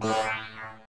Bye.